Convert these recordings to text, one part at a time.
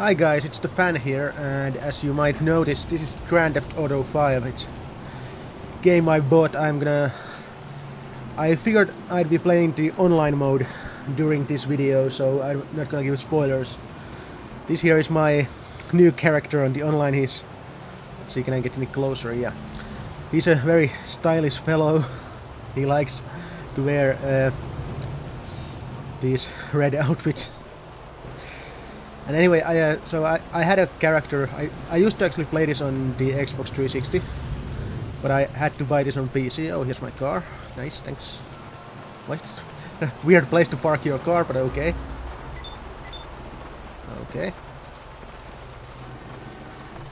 Hi guys, it's the phann here, and as you might notice, this is Grand Theft Auto 5. It's game I bought. I'm gonna... I figured I'd be playing the online mode during this video, so I'm not gonna give spoilers. This here is my new character on the online. He's... Let's see, can I get any closer? Yeah. He's a very stylish fellow. he likes to wear uh, these red outfits and anyway, I uh, so I, I had a character. I, I used to actually play this on the Xbox 360, but I had to buy this on PC. Oh, here's my car. Nice, thanks. What's this weird place to park your car, but okay. Okay.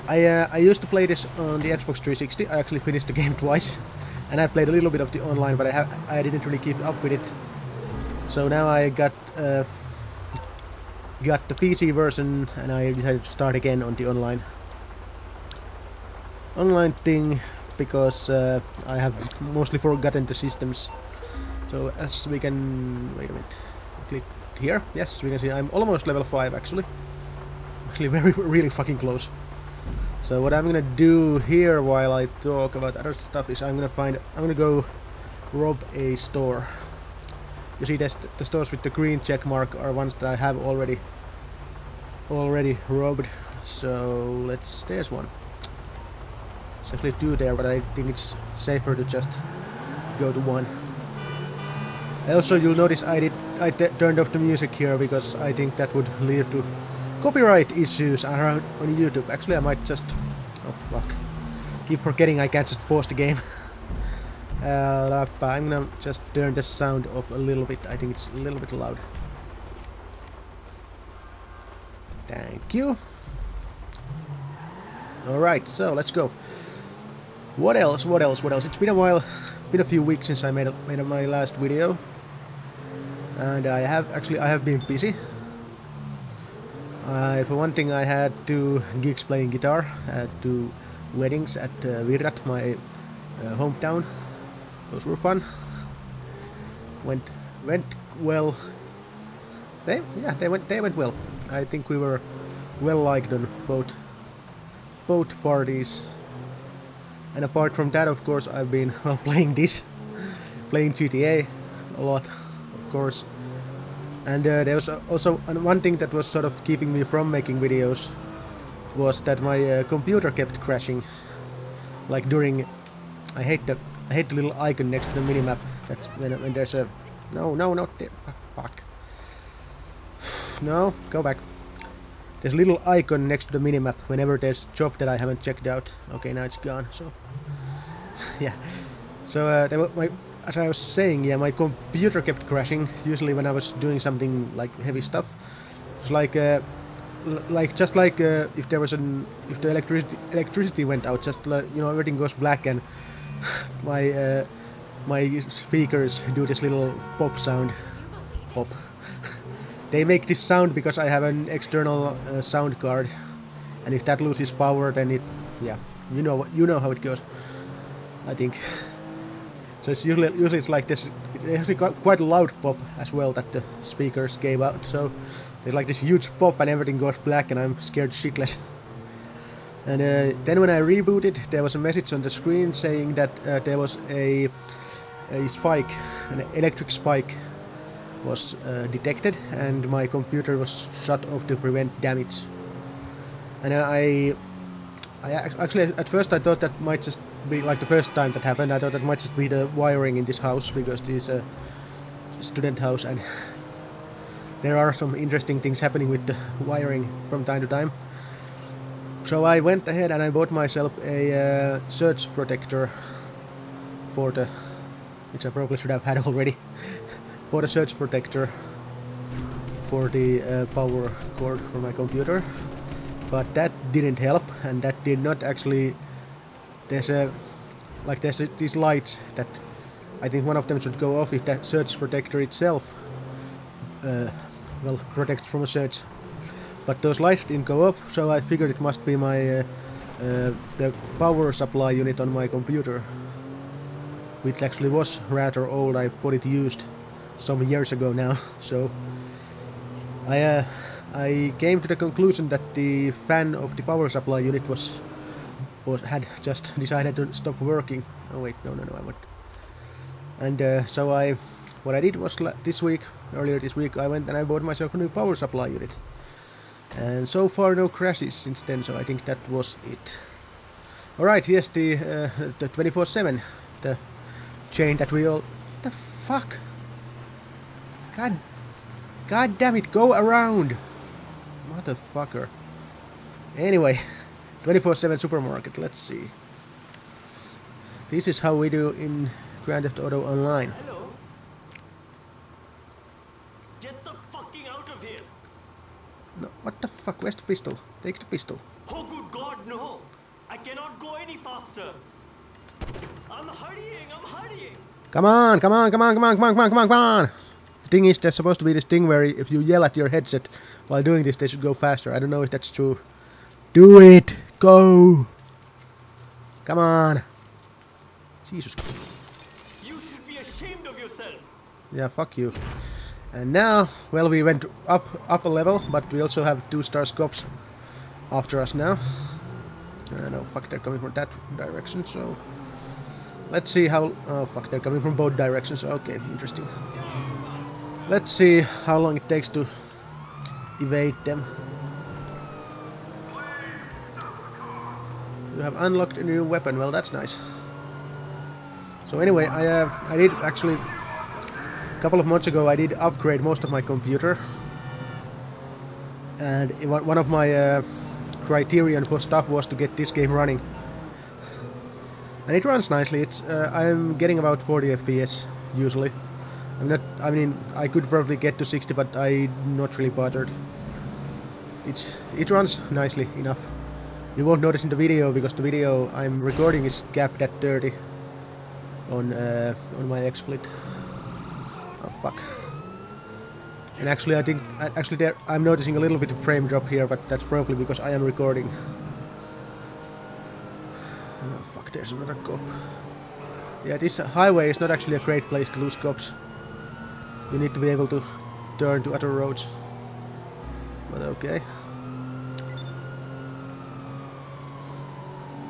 I uh, I used to play this on the Xbox 360. I actually finished the game twice, and I played a little bit of the online, but I have I didn't really keep up with it. So now I got. Uh, got the PC version and I decided to start again on the online online thing because uh, I have mostly forgotten the systems. So as we can wait a minute, click here. Yes, we can see I'm almost level five actually. Actually, very really fucking close. So what I'm gonna do here while I talk about other stuff is I'm gonna find I'm gonna go rob a store. You see the, the stores with the green check mark are ones that I have already already robbed. So let's there's one. There's actually two there, but I think it's safer to just go to one. Also, you'll notice I did I turned off the music here because I think that would lead to copyright issues around on YouTube. Actually, I might just oh fuck, keep forgetting I can't just pause the game. Uh, I'm gonna just turn the sound off a little bit. I think it's a little bit loud. Thank you. Alright, so let's go. What else? What else? What else? It's been a while, been a few weeks since I made a, made a, my last video, and I have actually I have been busy. Uh, for one thing, I had two gigs playing guitar at two weddings at uh, Virrat, my uh, hometown. Those were fun. Went went well. They yeah they went they went well. I think we were well liked on both both parties. And apart from that, of course, I've been well playing this, playing GTA a lot, of course. And uh, there was also one thing that was sort of keeping me from making videos was that my uh, computer kept crashing. Like during, I hate the I hate the little icon next to the minimap. That's when, when there's a... No, no, not there. Fuck. No, go back. There's a little icon next to the minimap whenever there's a job that I haven't checked out. Okay, now it's gone, so... yeah. So, uh, my, as I was saying, yeah, my computer kept crashing, usually when I was doing something like heavy stuff. It's like... Uh, like just like uh, if there was an if the electricity electricity went out just like you know everything goes black and my uh, my speakers do this little pop sound. Pop. they make this sound because I have an external uh, sound card, and if that loses power, then it, yeah, you know you know how it goes. I think. So it's usually usually it's like this. It's actually quite a loud pop as well that the speakers gave out. So there's like this huge pop and everything goes black, and I'm scared shitless. And uh, then when I rebooted, there was a message on the screen saying that uh, there was a, a spike, an electric spike was uh, detected and my computer was shut off to prevent damage. And I, I actually at first I thought that might just be like the first time that happened. I thought that might just be the wiring in this house because this is a student house and there are some interesting things happening with the wiring from time to time. So I went ahead and I bought myself a uh, surge protector for the, which I probably should have had already, bought a surge protector for the uh, power cord for my computer, but that didn't help and that did not actually, there's a, like there's a, these lights that I think one of them should go off if that surge protector itself uh, well protects from a surge but those lights didn't go off, so I figured it must be my uh, uh, the power supply unit on my computer, which actually was rather old. I bought it used some years ago now, so I uh, I came to the conclusion that the fan of the power supply unit was was had just decided to stop working. Oh wait, no, no, no, I went. And uh, so I, what I did was this week, earlier this week, I went and I bought myself a new power supply unit. And so far no crashes since then, so I think that was it. Alright, yes, the uh, the 24-7, the chain that we all... The fuck? God... God damn it, go around! Motherfucker. Anyway, 24-7 supermarket, let's see. This is how we do in Grand Theft Auto Online. Hello? Get the fucking out of here! No, what the fuck? Where's the pistol? Take the pistol. Oh good god, no! I cannot go any faster! I'm hurrying, I'm hurrying! Come on, come on, come on, come on, come on, come on, come on, come on! The thing is, there's supposed to be this thing where if you yell at your headset while doing this, they should go faster. I don't know if that's true. Do it! Go! Come on! Jesus. You should be ashamed of yourself! Yeah, fuck you. And now, well, we went up up a level, but we also have two star scopes after us now. Uh, no, fuck, they're coming from that direction, so... Let's see how... Oh, fuck, they're coming from both directions. Okay, interesting. Let's see how long it takes to evade them. You have unlocked a new weapon. Well, that's nice. So anyway, I uh, I did actually a couple of months ago I did upgrade most of my computer, and one of my uh, criterion for stuff was to get this game running, and it runs nicely. It's uh, I'm getting about 40 FPS usually. I'm not. I mean, I could probably get to 60, but I'm not really bothered. It's it runs nicely enough. You won't notice in the video because the video I'm recording is capped at 30 on uh, on my XSplit. Fuck. And actually, I think actually there I'm noticing a little bit of frame drop here, but that's probably because I am recording. Oh fuck! There's another cop. Yeah, this highway is not actually a great place to lose cops. You need to be able to turn to other roads. But okay.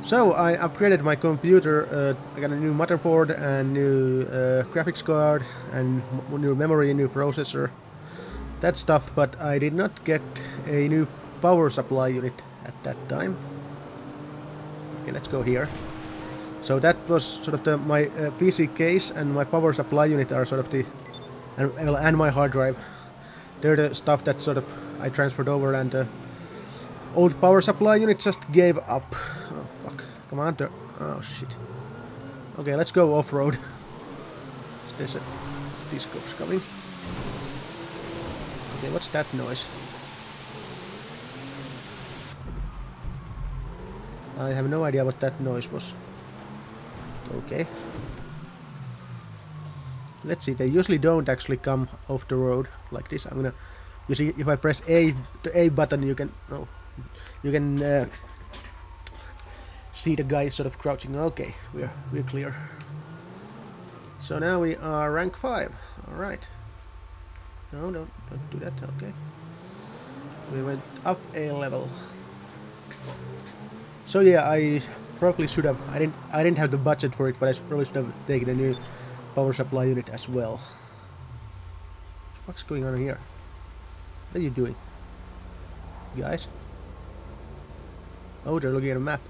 So I upgraded my computer. Uh, I got a new motherboard and new uh, graphics card and new memory, new processor, that stuff. But I did not get a new power supply unit at that time. Okay, let's go here. So that was sort of the, my uh, PC case and my power supply unit are sort of the and, and my hard drive. They're the stuff that sort of I transferred over and the old power supply unit just gave up. Come on, oh shit. Okay, let's go off-road. There's a disco's coming. Okay, what's that noise? I have no idea what that noise was. Okay. Let's see, they usually don't actually come off the road like this. I'm gonna... You see, if I press A, the A button, you can... Oh, you can uh, see the guy sort of crouching. Okay, we're we're clear. So now we are rank five. All right. No, don't don't do that. Okay. We went up a level. So yeah, I probably should have. I didn't. I didn't have the budget for it, but I probably should have taken a new power supply unit as well. What's going on here? What are you doing, guys? Oh, they're looking at a map.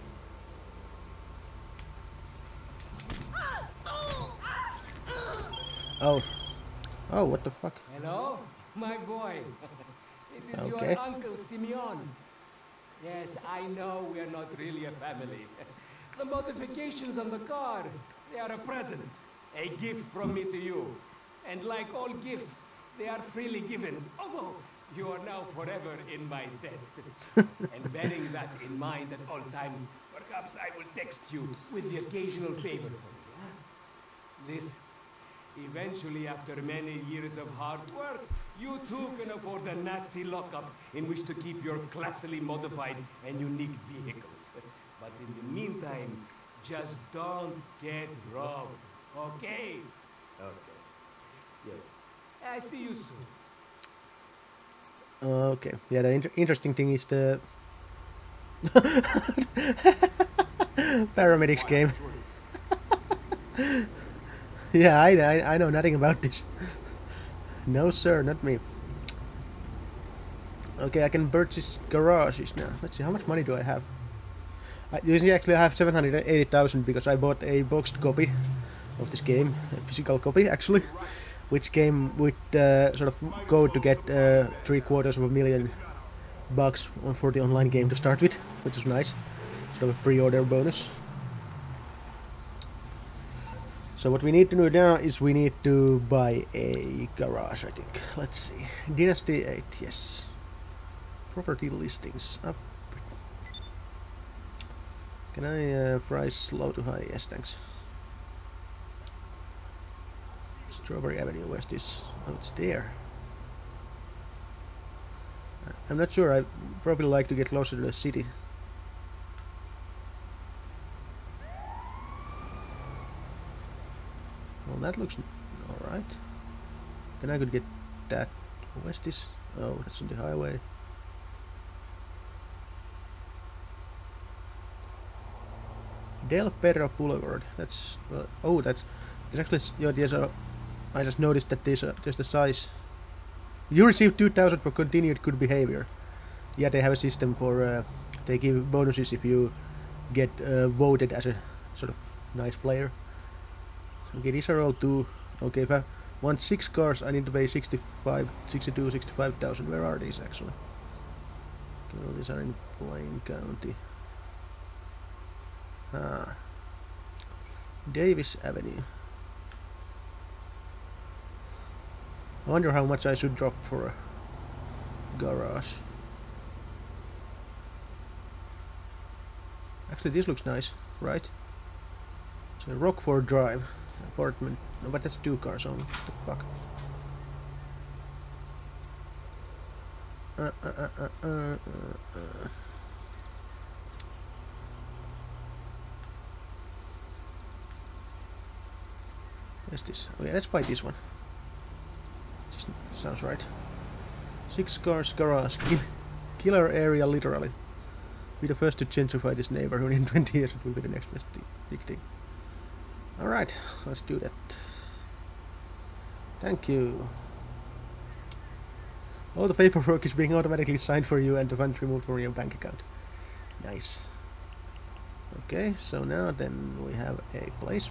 Oh. Oh, what the fuck? Hello, my boy. it is okay. your uncle Simeon. Yes, I know we are not really a family. the modifications on the car, they are a present. A gift from me to you. And like all gifts, they are freely given. Although, you are now forever in my debt. and bearing that in mind at all times, perhaps I will text you with the occasional favor from you. Huh? This Eventually, after many years of hard work, you too can afford a nasty lockup in which to keep your classily modified and unique vehicles. But in the meantime, just don't get robbed, okay? Okay. Yes. I see you soon. Uh, okay, yeah, the inter interesting thing is the paramedics game. yeah, I, I, I know nothing about this. no, sir, not me. Okay, I can purchase garages now. Let's see, how much money do I have? I usually actually I have 780,000 because I bought a boxed copy of this game, a physical copy actually, which came with uh, sort of code to get uh, three quarters of a million bucks for the online game to start with, which is nice. Sort of a pre-order bonus. So what we need to do now is we need to buy a garage, I think. Let's see. Dynasty 8, yes. Property listings up. Can I uh, price low to high? Yes, thanks. Strawberry Avenue, where's this? Oh, it's there. I'm not sure, I probably like to get closer to the city. That looks alright. Then I could get that. Where's this? Oh, that's on the highway. Del Perro Boulevard. That's well, oh, that's there's actually yeah, there's a. I just noticed that there's a there's the size. You receive 2,000 for continued good behavior. Yeah, they have a system for uh, they give bonuses if you get uh, voted as a sort of nice player. Okay, these are all two. Okay, if I want six cars, I need to pay 65, 62, 65,000. Where are these actually? Okay, well, these are in Blaine County. Ah. Davis Avenue. I wonder how much I should drop for a garage. Actually, this looks nice, right? So Rockford Drive apartment. No, but that's two cars only. What the fuck? Uh, uh, uh, uh, uh, uh, this? Yeah, let's buy this one. Just sounds right. Six cars garage. Killer area literally. Be the first to gentrify this neighborhood in 20 years. It will be the next best big thing. Alright, let's do that. Thank you. All the paperwork is being automatically signed for you and the funds removed from your bank account. Nice. Okay, so now then we have a place.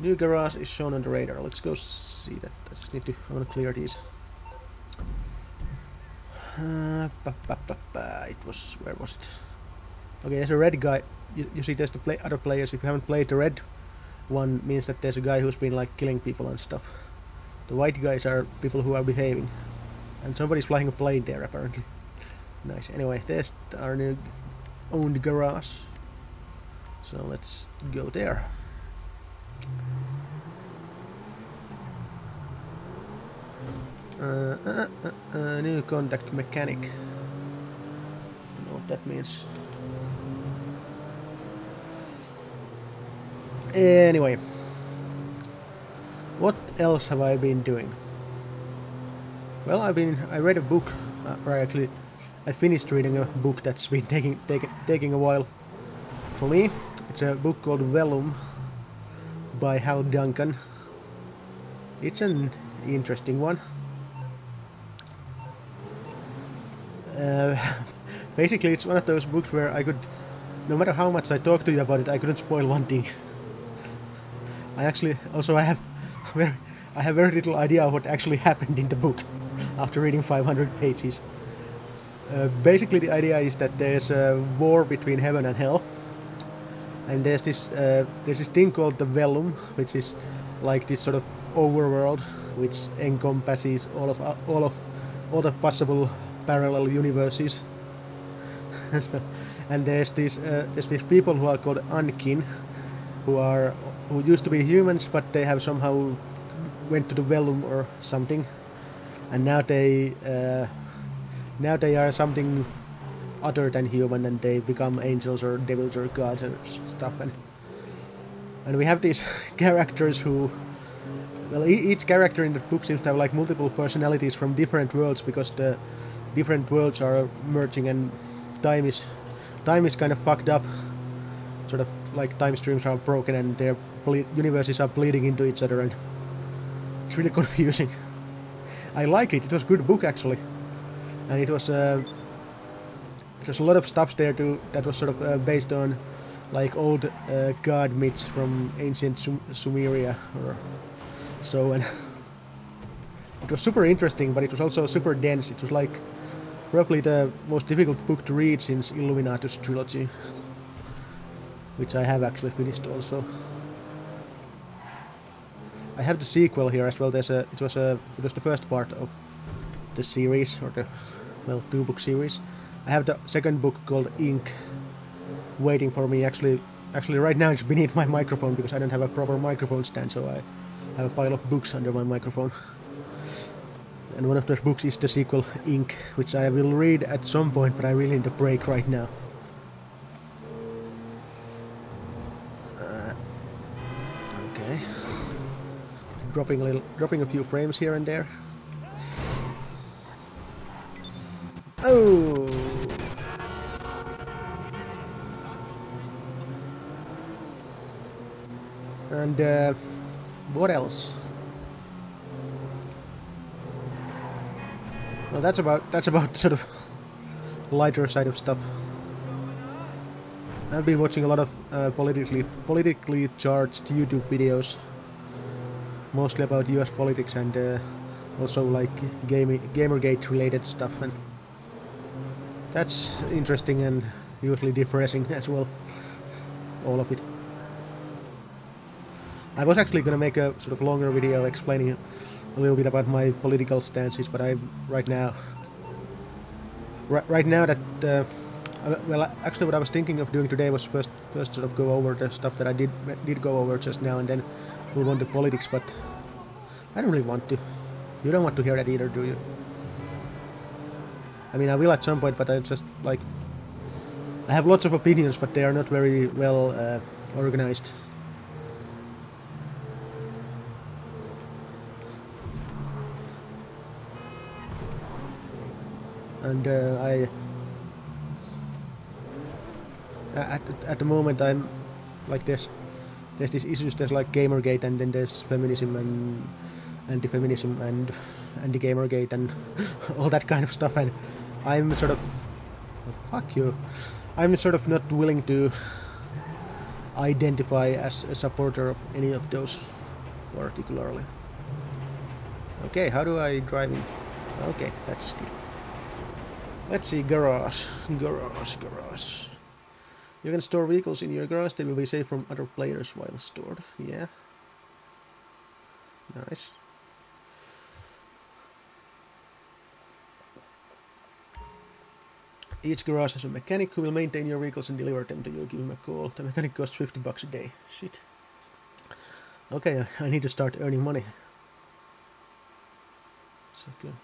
New garage is shown on the radar. Let's go see that. I just need to. I want to clear these. Uh, ba, ba, ba, it was where was it? Okay, there's a red guy. You, you see, there's the play, other players. If you haven't played the red one, means that there's a guy who's been like killing people and stuff. The white guys are people who are behaving, and somebody's flying a plane there apparently. nice. Anyway, there's our new owned garage. So let's go there. Uh, uh, uh, uh, new contact mechanic. I know what that means. Anyway, what else have I been doing? Well, I've been. I read a book, uh, or actually, I finished reading a book that's been taking taking taking a while for me. It's a book called Vellum by Hal Duncan. It's an interesting one. Uh, basically, it's one of those books where I could, no matter how much I talk to you about it, I couldn't spoil one thing. I actually also I have very I have very little idea of what actually happened in the book after reading 500 pages. Uh, basically, the idea is that there's a war between heaven and hell, and there's this uh, there's this thing called the Vellum, which is like this sort of overworld which encompasses all of all of all the possible parallel universes. and there's these uh, there's these people who are called Unkin, who are who used to be humans, but they have somehow went to the Vellum or something, and now they uh, now they are something other than human, and they become angels or devils or gods and stuff. And and we have these characters who well, each character in the book seems to have like multiple personalities from different worlds because the different worlds are merging and time is time is kind of fucked up. Sort of like time streams are broken and their universes are bleeding into each other, and it's really confusing. I like it. It was a good book actually, and it was. Uh, there's a lot of stuff there too that was sort of uh, based on like old uh, god myths from ancient Sum- Sumeria or so and it was super interesting but it was also super dense it was like probably the most difficult book to read since Illuminatus trilogy which I have actually finished also I have the sequel here as well there's a it was a it was the first part of the series or the well two book series I have the second book called Ink waiting for me. Actually, actually right now it's beneath my microphone because I don't have a proper microphone stand, so I have a pile of books under my microphone. And one of those books is the sequel Ink, which I will read at some point, but I really need a break right now. Dropping a little, dropping a few frames here and there. Oh. And uh, what else? Well, that's about that's about sort of lighter side of stuff. I've been watching a lot of uh, politically politically charged YouTube videos, mostly about U.S. politics and uh, also like gaming gamergate related stuff, and that's interesting and usually depressing as well. All of it. I was actually gonna make a sort of longer video explaining a little bit about my political stances, but I right now, right, right now that uh, well, actually what I was thinking of doing today was first first sort of go over the stuff that I did did go over just now, and then move on to politics. But I don't really want to. You don't want to hear that either, do you? I mean, I will at some point, but I just like I have lots of opinions, but they are not very well uh, organized. and uh, I at at the moment I'm like there's there's these issues there's like Gamergate and then there's feminism and anti-feminism and anti-Gamergate and all that kind of stuff. And I'm sort of fuck you. I'm sort of not willing to identify as a supporter of any of those particularly. Okay how do I drive in? Okay that's good. Let's see, garage, garage, garage. You can store vehicles in your garage, they will be safe from other players while stored. Yeah. Nice. Each garage has a mechanic who will maintain your vehicles and deliver them to you. Give him a call. The mechanic costs 50 bucks a day. Shit. Okay, I need to start earning money. So good.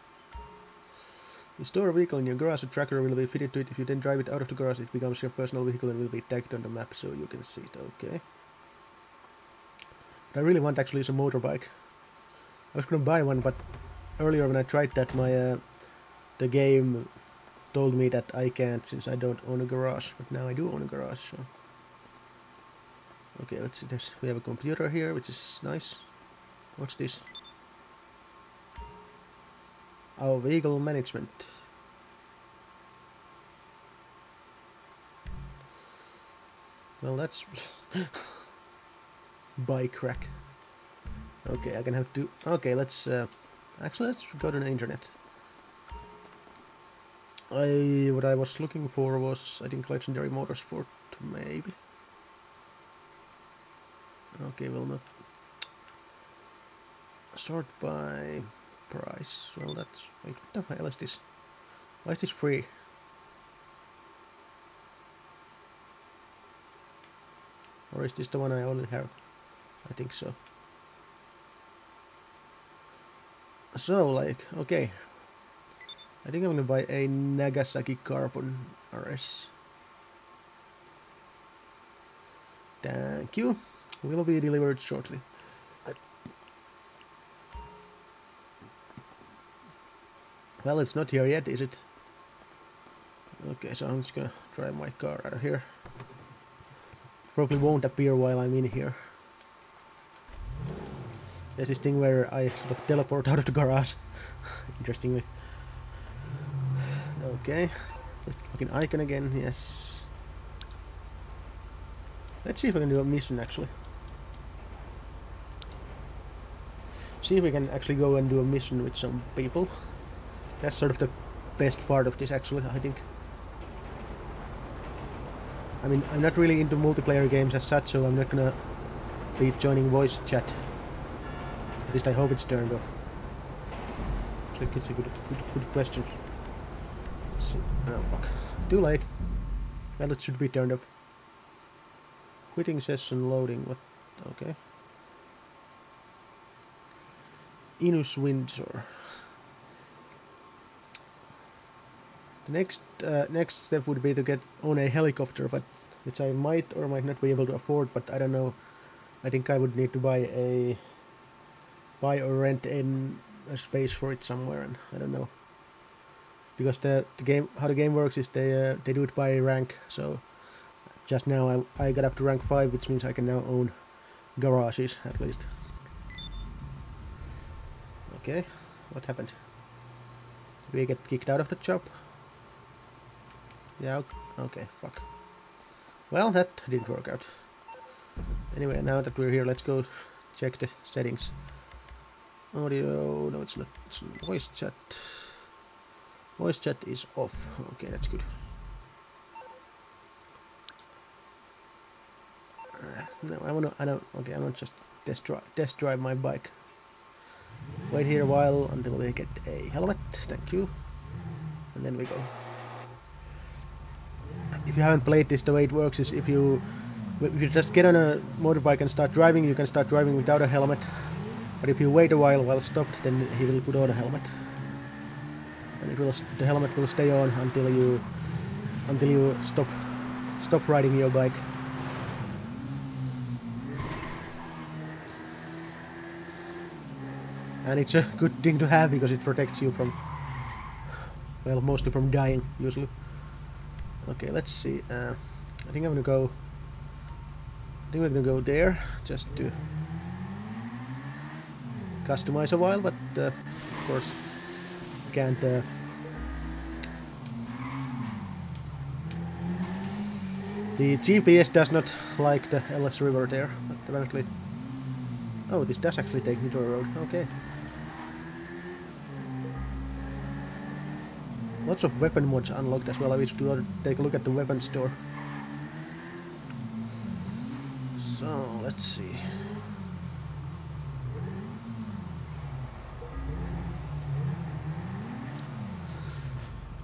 You store a vehicle in your garage, a tracker will be fitted to it. If you then drive it out of the garage, it becomes your personal vehicle and will be tagged on the map so you can see it. Okay. But I really want actually is a motorbike. I was gonna buy one, but earlier when I tried that, my uh, the game told me that I can't since I don't own a garage. But now I do own a garage, so. Okay, let's see this. We have a computer here, which is nice. What's this? Our vehicle management. Well, that's bike rack. Okay, I can have to. Okay, let's. Uh, actually, let's go to the internet. I what I was looking for was I think legendary motorsport maybe. Okay, well not sort by price. Well, that's wait. What the hell is this? Why is this free? Or is this the one I only have? I think so. So, like, okay. I think I'm gonna buy a Nagasaki Carbon RS. Thank you. Will be delivered shortly. Well, it's not here yet, is it? Okay, so I'm just gonna drive my car out of here. Probably won't appear while I'm in here. There's this thing where I sort of teleport out of the garage. Interestingly. Okay. Just the fucking icon again, yes. Let's see if we can do a mission actually. See if we can actually go and do a mission with some people. That's sort of the best part of this actually, I think. I mean, I'm not really into multiplayer games as such, so I'm not gonna be joining voice chat. At least I hope it's turned off. A, it's a good, good, good question. Oh, fuck. Too late. Well, it should be turned off. Quitting session loading. What? Okay. Inus Windsor. The next uh, next step would be to get own a helicopter, but which I might or might not be able to afford. But I don't know. I think I would need to buy a buy or rent in a space for it somewhere, and I don't know because the, the game how the game works is they uh, they do it by rank. So just now I I got up to rank five, which means I can now own garages at least. Okay, what happened? Did we get kicked out of the job? Yeah, okay, fuck. Well, that didn't work out. Anyway, now that we're here, let's go check the settings. Audio, no it's not, it's voice chat. Voice chat is off. Okay, that's good. Uh, no, I wanna, I don't, okay, I want to just test drive, test drive my bike. Wait here a while until we get a helmet, thank you. And then we go. If you haven't played this, the way it works is if you if you just get on a motorbike and start driving, you can start driving without a helmet. But if you wait a while while stopped, then he will put on a helmet. And it will the helmet will stay on until you until you stop stop riding your bike. and it's a good thing to have because it protects you from well mostly from dying usually okay let's see uh, I think I'm gonna go I think we're gonna go there just to customize a while but uh, of course can't uh, the GPS does not like the LS river there but apparently oh this does actually take me to a road okay Lots of weapon mods unlocked as well. I wish to take a look at the weapon store. So, let's see.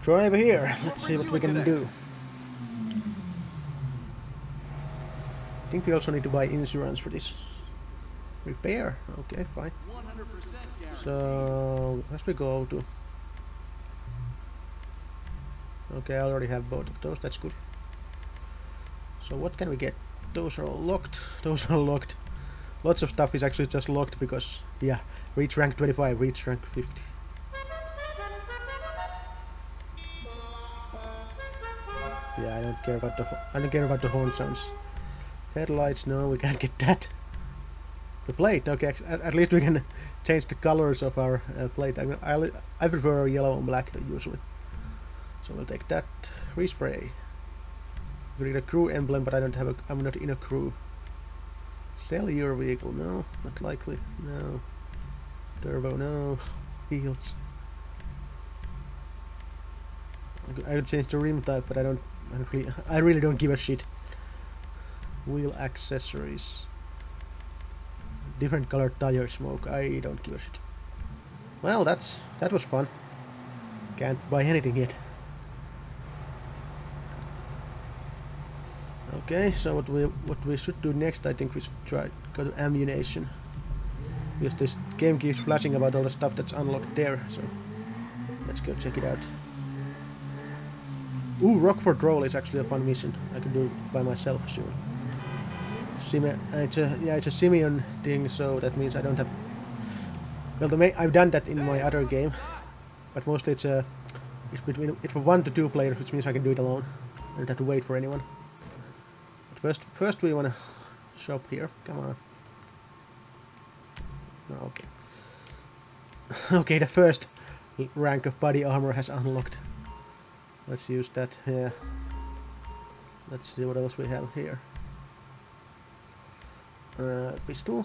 Drive here. Let's see what we can do. I think we also need to buy insurance for this. Repair. Okay, fine. So, as we go to Okay, I already have both of those, that's good. So what can we get? Those are all locked. Those are locked. Lots of stuff is actually just locked because, yeah, reach rank 25, reach rank 50. Yeah, I don't care about the I don't care about the horn sounds. Headlights, no, we can't get that. The plate, okay, at, at least we can change the colors of our uh, plate. I, I, I prefer yellow and black usually. So we'll take that. Respray. We need a crew emblem, but I don't have a. I'm not in a crew. Sell your vehicle. No, not likely. No. Turbo. No. Wheels. I could change the rim type, but I don't. I don't really. I really don't give a shit. Wheel accessories. Different colored tire smoke. I don't give a shit. Well, that's that was fun. Can't buy anything yet. Okay, so what we what we should do next, I think we should try go to Ammu-Nation. Because this game keeps flashing about all the stuff that's unlocked there, so let's go check it out. Ooh, Rockford Roll is actually a fun mission. I can do it by myself soon. Sime it's a yeah, it's a Simeon thing, so that means I don't have. Well, the I've done that in my other game, but mostly it's uh, it's between it's for one to two players, which means I can do it alone. I don't have to wait for anyone. First, first we want to shop here. Come on. Okay. okay, the first rank of body armor has unlocked. Let's use that. Yeah. Let's see what else we have here. Uh, pistol.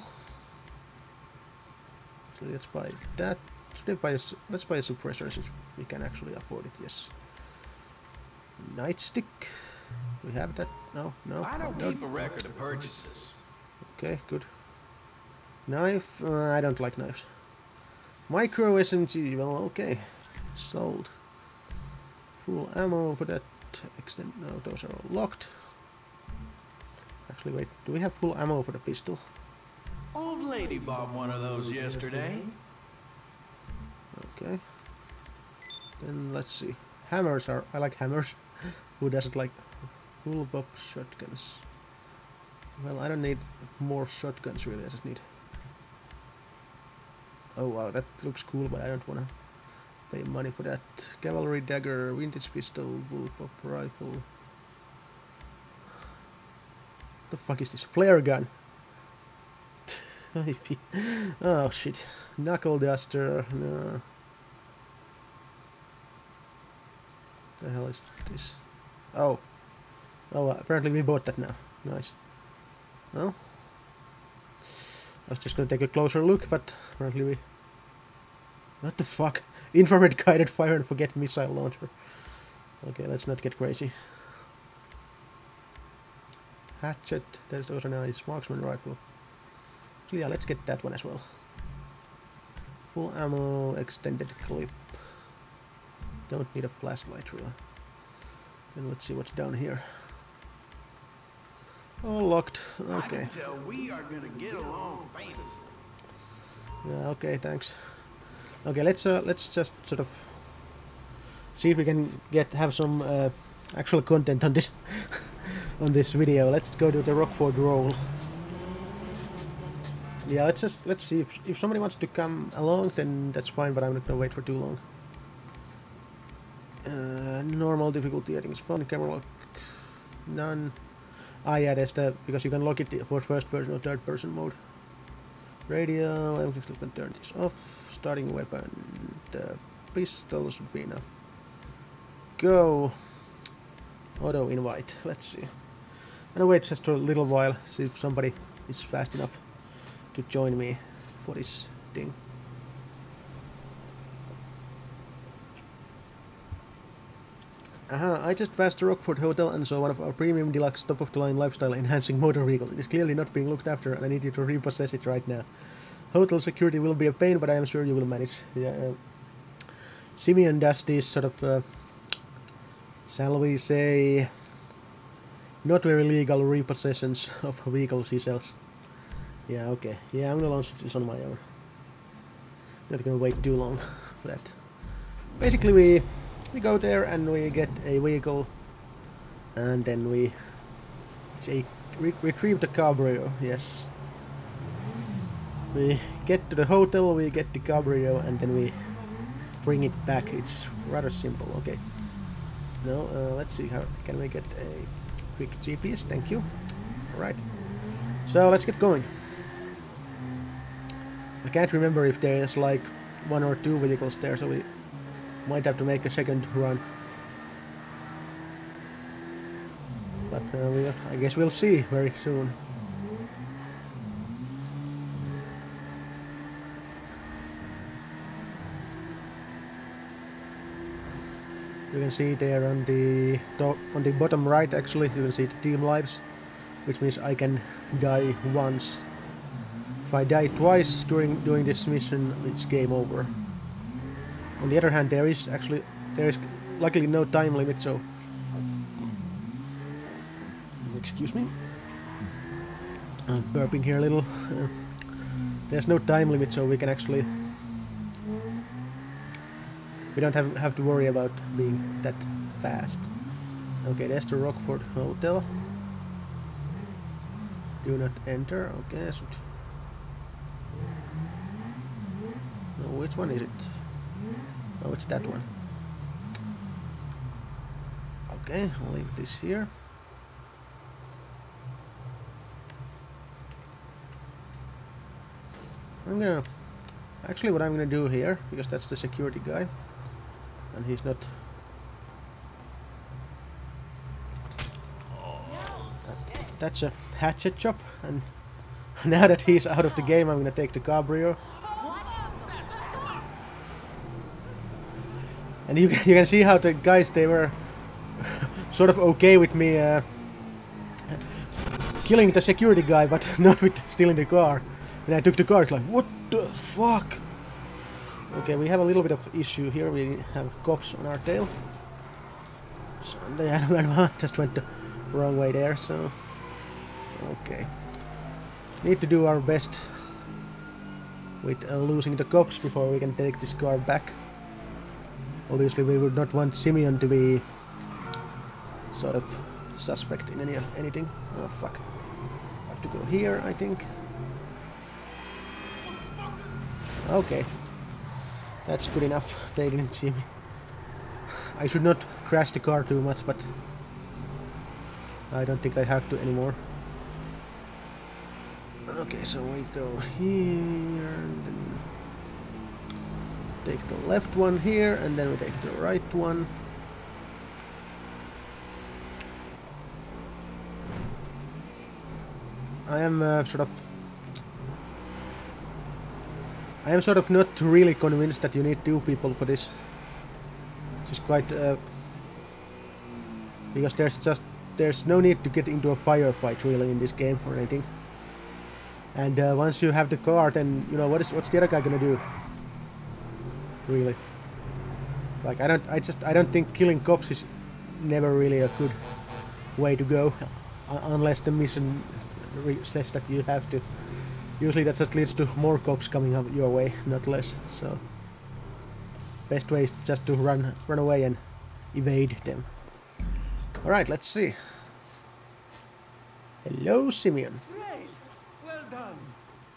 So let's buy that. Let's buy a, let's buy a suppressor since we can actually afford it. Yes. Nightstick. We have that. No, no. I don't no. keep a record of purchases. Okay, good. Knife. Uh, I don't like knives. Micro SMG. Well, okay. Sold. Full ammo for that extent. No, those are all locked. Actually, wait. Do we have full ammo for the pistol? Old lady bought one of those yesterday. Okay. Then let's see. Hammers are. I like hammers. Who doesn't like full buff shotguns? Well, I don't need more shotguns really. I just need. Oh wow, that looks cool, but I don't wanna pay money for that. Cavalry dagger, vintage pistol, bullpup rifle. The fuck is this? Flare gun. oh shit. Knuckle duster. No. The hell is this? Oh. Oh, apparently we bought that now. Nice. Well. I was just gonna take a closer look, but apparently we... What the fuck? Infrared guided fire and forget missile launcher. Okay, let's not get crazy. Hatchet, that's also nice. Marksman rifle. So yeah, let's get that one as well. Full ammo, extended clip. Don't need a flashlight really. Then let's see what's down here. Oh, locked. I Okay. can tell we are gonna get along famously. Yeah, okay, thanks. Okay, let's uh, let's just sort of see if we can get have some uh, actual content on this on this video. Let's go to the Rockford roll. Yeah, let's just let's see if if somebody wants to come along, then that's fine. But I'm not gonna wait for too long. Uh, normal difficulty, I think it's fun. Camera lock, none. Ah, yeah, that's the because you can lock it for first person or third person mode. Radio, I'm just gonna turn this off. Starting weapon, the pistol should be enough. Go. Auto invite. Let's see. And wait just for a little while, see if somebody is fast enough to join me for this thing. Aha, I just passed the Rockford Hotel and saw one of our premium deluxe top of the line lifestyle enhancing motor vehicle. It is clearly not being looked after and I need you to repossess it right now. Hotel security will be a pain, but I am sure you will manage. Yeah, uh, Simeon does these sort of, uh, shall we say, not very legal repossessions of vehicles he sells. Yeah, okay. Yeah, I'm gonna launch this on my own. Not gonna wait too long for that. Basically, we we go there and we get a vehicle, and then we say re retrieve the cabrio. Yes. We get to the hotel, we get the cabrio, and then we bring it back. It's rather simple. Okay. No, uh, let's see how can we get a quick GPS. Thank you. All right. So let's get going. I can't remember if there's like one or two vehicles there, so we might have to make a second run. But uh, we'll, I guess we'll see very soon. You can see there on the top, on the bottom right actually you can see the team lives, which means I can die once. If I die twice during doing this mission, it's game over. On the other hand, there is actually there is luckily no time limit, so excuse me. I'm burping here a little. There's no time limit, so we can actually we don't have have to worry about being that fast. Okay, there's the Rockford Hotel. Do not enter. Okay, no, which one is it? Oh, it's that one. Okay, I'll leave this here. I'm gonna... Actually, what I'm gonna do here, because that's the security guy, and he's not... That's a hatchet chop, and now that he's out of the game, I'm gonna take the cabrio. And you, can- you can see how the guys, they were sort of okay with me uh, killing the security guy, but not with stealing the car. And I took the car, it's like, what the fuck? Okay, we have a little bit of issue here. We have cops on our tail. So they just went the wrong way there, so... Okay. Need to do our best with uh, losing the cops before we can take this car back. Obviously we would not want Simeon to be sort of suspect in any anything. Oh fuck. Have to go here, I think. Okay. That's good enough. They didn't see me. I should not crash the car too much, but I don't think I have to anymore. Okay, so we go here, take the left one here, and then we take the right one. I am uh, sort of I am sort of not really convinced that you need two people for this. Which is quite uh, because there's just there's no need to get into a firefight really in this game or anything. And uh, once you have the car, then you know what is what's the other guy gonna do? Really? Like I don't, I just I don't think killing cops is never really a good way to go, unless the mission says that you have to. Usually that just leads to more cops coming up your way, not less. So best way is just to run run away and evade them. All right, let's see. Hello, Simeon. Great! Well done.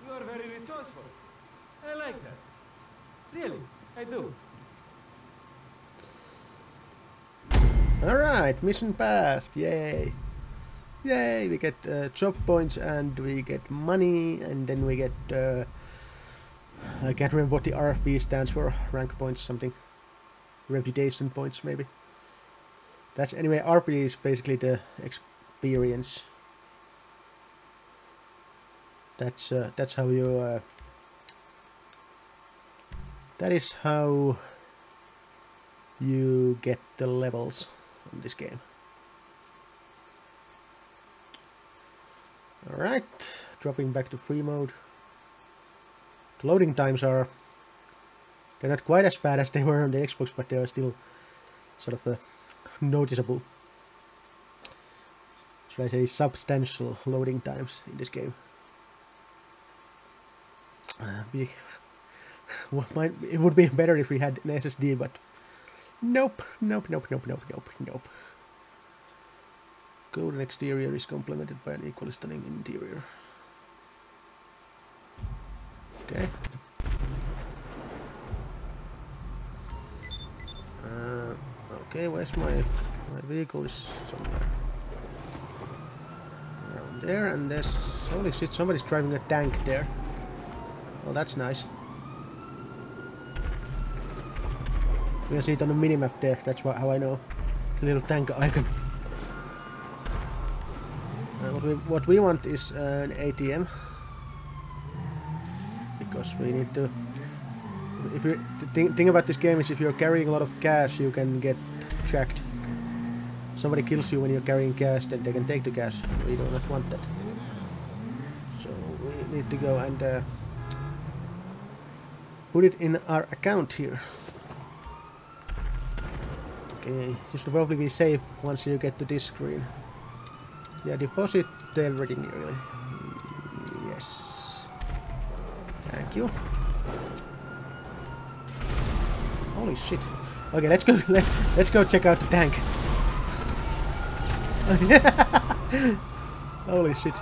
You are very resourceful. I like that. Really, I do. Alright, mission passed, yay! Yay, we get uh, points and we get money and then we get... Uh, I can't remember what the RFP stands for, rank points something. Reputation points maybe. That's anyway, RP is basically the experience. That's uh, that's how you... Uh, that is how you get the levels from this game. Alright, dropping back to free mode. The loading times are... They're not quite as bad as they were on the Xbox, but they are still sort of uh, noticeable. Should I say substantial loading times in this game. Uh, be, what might, it would be better if we had an SSD, but Nope, nope, nope, nope, nope, nope, nope. Golden exterior is complemented by an equally stunning interior. Okay. Uh, okay, where's my my vehicle is somewhere around there, and there's holy shit, somebody's driving a tank there. Well, that's nice. You can see it on the minimap there, that's how I know. The little tank icon. Uh, what, we, what we want is uh, an ATM. Because we need to... If you the thing, about this game is if you're carrying a lot of cash, you can get jacked. Somebody kills you when you're carrying cash, then they can take the cash. We do not want that. So we need to go and uh, put it in our account here. Okay, you should probably be safe once you get to this screen. Yeah, deposit everything really. Yes. Thank you. Holy shit. Okay, let's go let, let's go check out the tank. Holy shit.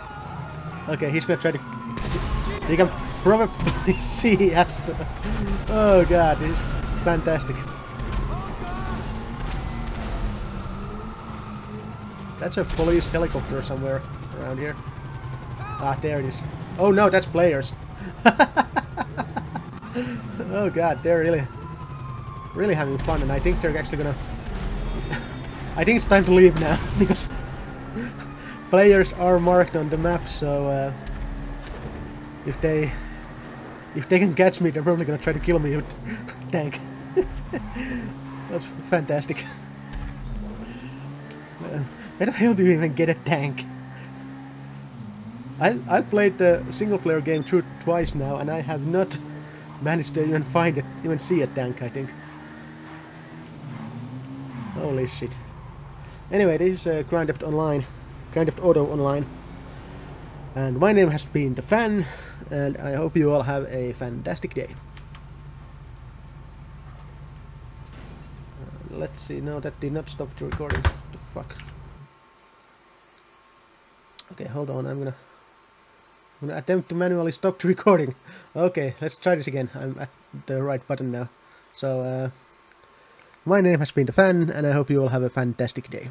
Okay, he's gonna try to you can probably see us. Oh god, is fantastic. That's a police helicopter somewhere around here. Ah, there it is. Oh no, that's players. oh god, they're really, really having fun, and I think they're actually gonna. I think it's time to leave now because players are marked on the map. So uh, if they, if they can catch me, they're probably gonna try to kill me with tank. That's fantastic. Where the hell do you even get a tank? I I've played the single player game through twice now, and I have not managed to even find it, even see a tank. I think. Holy shit. Anyway, this is uh, Grand Theft Online, Grand Theft Auto Online, and my name has been the phann, and I hope you all have a fantastic day. Uh, let's see. No, that did not stop the recording. What the fuck? Okay, hold on. I'm gonna. I'm gonna attempt to manually stop the recording. Okay, let's try this again. I'm at the right button now. So, uh, my name has been the phann, and I hope you all have a fantastic day.